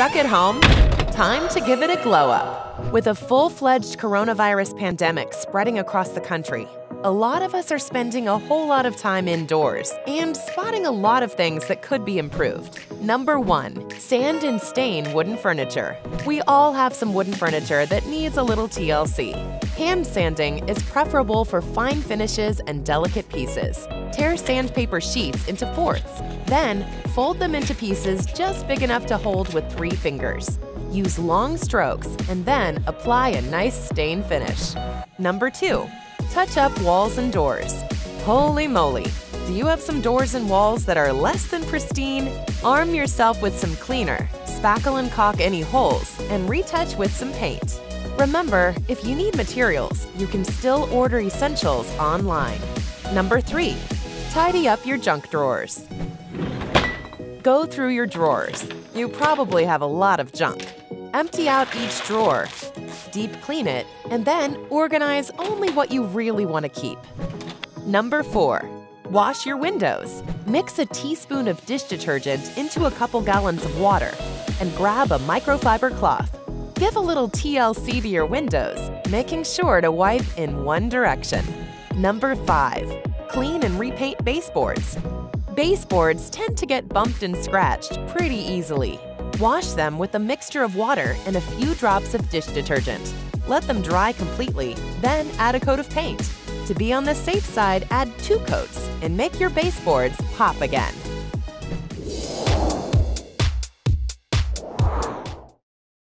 Stuck at home? Time to give it a glow up. With a full fledged coronavirus pandemic spreading across the country, a lot of us are spending a whole lot of time indoors and spotting a lot of things that could be improved. Number one, sand and stain wooden furniture. We all have some wooden furniture that needs a little TLC. Hand sanding is preferable for fine finishes and delicate pieces. Tear sandpaper sheets into fourths. Then, fold them into pieces just big enough to hold with three fingers. Use long strokes and then apply a nice stain finish. Number two, touch up walls and doors. Holy moly! Do you have some doors and walls that are less than pristine? Arm yourself with some cleaner, spackle and caulk any holes, and retouch with some paint. Remember, if you need materials, you can still order essentials online. Number 3. Tidy up your junk drawers. Go through your drawers. You probably have a lot of junk. Empty out each drawer, deep clean it, and then organize only what you really want to keep. Number 4. Wash your windows. Mix a teaspoon of dish detergent into a couple gallons of water and grab a microfiber cloth. Give a little TLC to your windows, making sure to wipe in one direction. Number 5. Clean and repaint baseboards. Baseboards tend to get bumped and scratched pretty easily. Wash them with a mixture of water and a few drops of dish detergent. Let them dry completely, then add a coat of paint. To be on the safe side, add two coats and make your baseboards pop again.